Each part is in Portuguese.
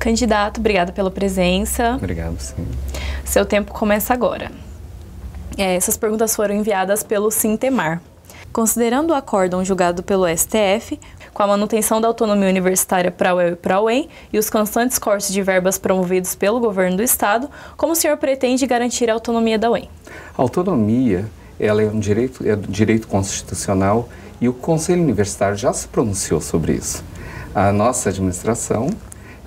Candidato, obrigada pela presença. Obrigado, sim. Seu tempo começa agora. É, essas perguntas foram enviadas pelo Sintemar. Considerando o acórdão julgado pelo STF, com a manutenção da autonomia universitária para a UEL e para a UEM e os constantes cortes de verbas promovidos pelo governo do Estado, como o senhor pretende garantir a autonomia da UEM? A autonomia ela é um direito, é um direito constitucional e o Conselho Universitário já se pronunciou sobre isso. A nossa administração,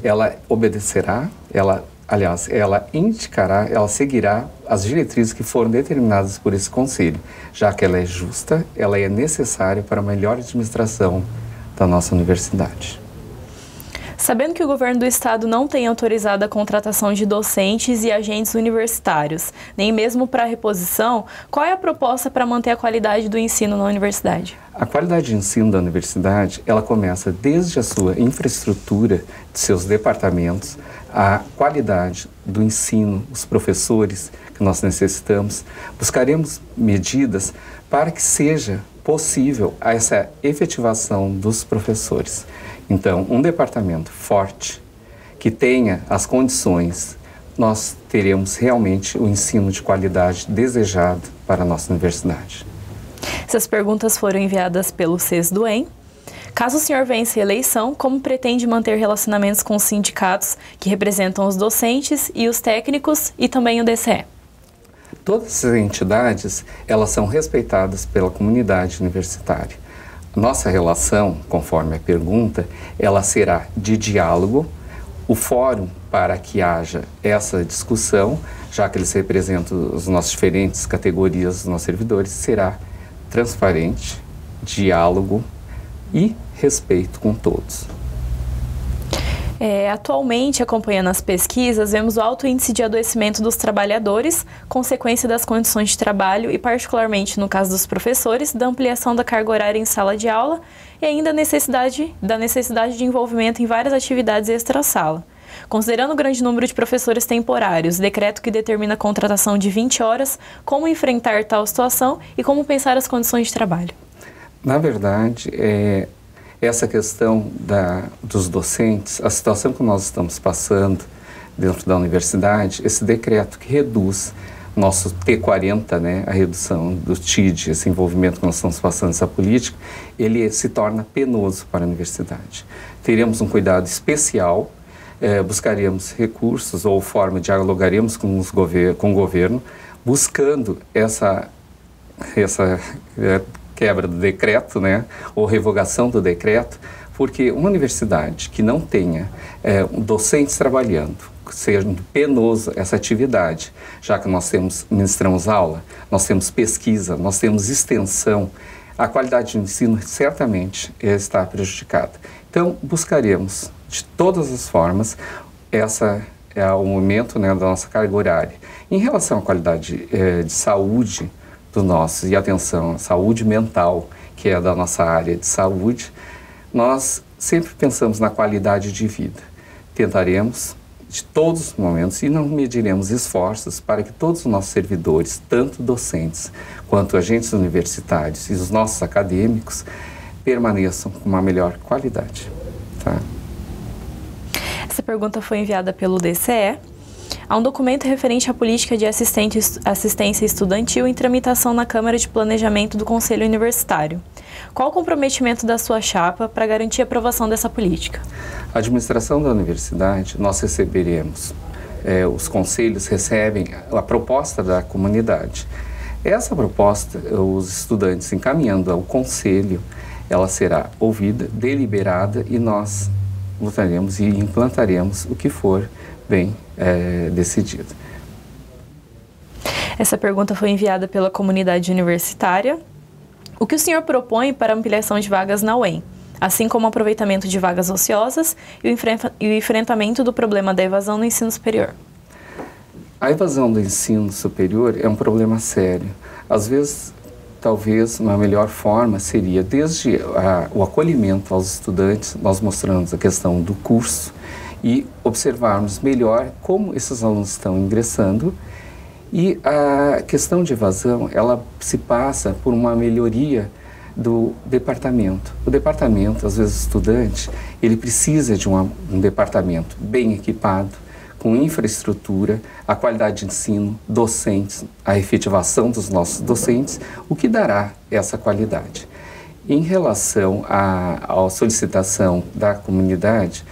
ela obedecerá, ela aliás, ela indicará, ela seguirá as diretrizes que foram determinadas por esse conselho, já que ela é justa, ela é necessária para a melhor administração da nossa universidade. Sabendo que o governo do estado não tem autorizado a contratação de docentes e agentes universitários, nem mesmo para reposição, qual é a proposta para manter a qualidade do ensino na universidade? A qualidade de ensino da universidade, ela começa desde a sua infraestrutura, de seus departamentos, a qualidade do ensino, os professores que nós necessitamos. Buscaremos medidas para que seja possível essa efetivação dos professores. Então, um departamento forte, que tenha as condições, nós teremos realmente o ensino de qualidade desejado para a nossa universidade. Essas perguntas foram enviadas pelo CESDUEM. Caso o senhor vença a eleição, como pretende manter relacionamentos com os sindicatos que representam os docentes e os técnicos e também o DCE? Todas essas entidades, elas são respeitadas pela comunidade universitária. Nossa relação, conforme a pergunta, ela será de diálogo. O fórum para que haja essa discussão, já que eles representam as nossas diferentes categorias dos nossos servidores, será transparente, diálogo e respeito com todos. É, atualmente, acompanhando as pesquisas, vemos o alto índice de adoecimento dos trabalhadores, consequência das condições de trabalho e, particularmente no caso dos professores, da ampliação da carga horária em sala de aula e ainda necessidade, da necessidade de envolvimento em várias atividades extra-sala. Considerando o grande número de professores temporários, decreto que determina a contratação de 20 horas, como enfrentar tal situação e como pensar as condições de trabalho? Na verdade, é, essa questão da, dos docentes, a situação que nós estamos passando dentro da universidade, esse decreto que reduz nosso T40, né, a redução do TID, esse envolvimento que nós estamos passando nessa política, ele se torna penoso para a universidade. Teremos um cuidado especial, eh, buscaremos recursos ou forma, dialogaremos com, os gover com o governo, buscando essa, essa eh, quebra do decreto, né, ou revogação do decreto, porque uma universidade que não tenha é, docentes trabalhando, seja penoso essa atividade, já que nós temos ministramos aula, nós temos pesquisa, nós temos extensão, a qualidade do ensino certamente está prejudicada. Então, buscaremos de todas as formas essa é o momento né, da nossa carga horária. Em relação à qualidade é, de saúde, do nosso. E atenção, saúde mental, que é da nossa área de saúde, nós sempre pensamos na qualidade de vida. Tentaremos de todos os momentos e não mediremos esforços para que todos os nossos servidores, tanto docentes quanto agentes universitários e os nossos acadêmicos, permaneçam com uma melhor qualidade. Tá? Essa pergunta foi enviada pelo DCE Há um documento referente à política de assistência estudantil em tramitação na Câmara de Planejamento do Conselho Universitário. Qual o comprometimento da sua chapa para garantir a aprovação dessa política? A administração da universidade, nós receberemos, é, os conselhos recebem a proposta da comunidade. Essa proposta, os estudantes encaminhando ao conselho, ela será ouvida, deliberada e nós votaremos e implantaremos o que for bem é, decidido. Essa pergunta foi enviada pela comunidade universitária. O que o senhor propõe para ampliação de vagas na UEM, assim como o aproveitamento de vagas ociosas e o, e o enfrentamento do problema da evasão no ensino superior? A evasão do ensino superior é um problema sério. Às vezes, talvez uma melhor forma seria, desde a, o acolhimento aos estudantes, nós mostramos a questão do curso, e observarmos melhor como esses alunos estão ingressando. E a questão de evasão, ela se passa por uma melhoria do departamento. O departamento, às vezes o estudante, ele precisa de um departamento bem equipado, com infraestrutura, a qualidade de ensino, docentes, a efetivação dos nossos docentes, o que dará essa qualidade. Em relação à solicitação da comunidade,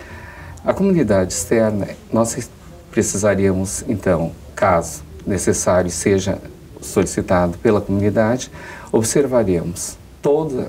a comunidade externa, nós precisaríamos, então, caso necessário seja solicitado pela comunidade, observaremos todos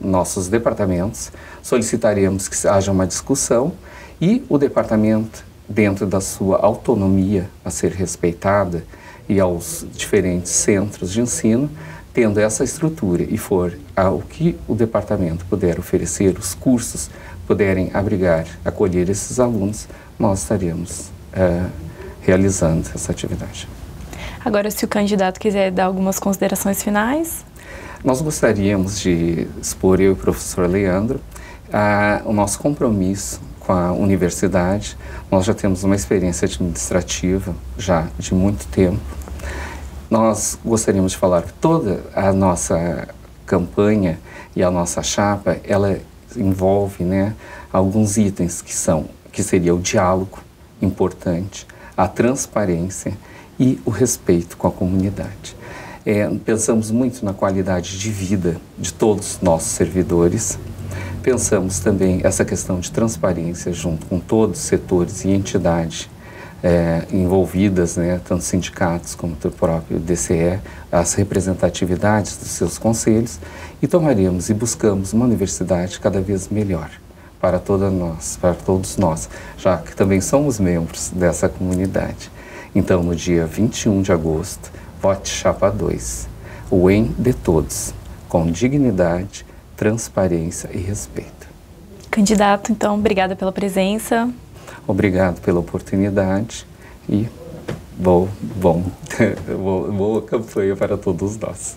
nossos departamentos, solicitaremos que haja uma discussão e o departamento, dentro da sua autonomia a ser respeitada e aos diferentes centros de ensino, tendo essa estrutura e for o que o departamento puder oferecer, os cursos puderem abrigar, acolher esses alunos, nós estaremos uh, realizando essa atividade. Agora, se o candidato quiser dar algumas considerações finais. Nós gostaríamos de expor, eu e o professor Leandro, o nosso compromisso com a universidade. Nós já temos uma experiência administrativa já de muito tempo. Nós gostaríamos de falar que toda a nossa campanha e a nossa chapa, ela envolve né, alguns itens que são, que seria o diálogo importante, a transparência e o respeito com a comunidade. É, pensamos muito na qualidade de vida de todos os nossos servidores. Pensamos também essa questão de transparência junto com todos os setores e entidades é, envolvidas, né, tanto sindicatos como o próprio DCE, as representatividades dos seus conselhos e tomaremos e buscamos uma universidade cada vez melhor para toda nós, para todos nós, já que também somos membros dessa comunidade. Então, no dia 21 de agosto, vote Chapa 2, o em de todos, com dignidade, transparência e respeito. Candidato, então, obrigada pela presença. Obrigado pela oportunidade e bom, bom, boa campanha para todos nós.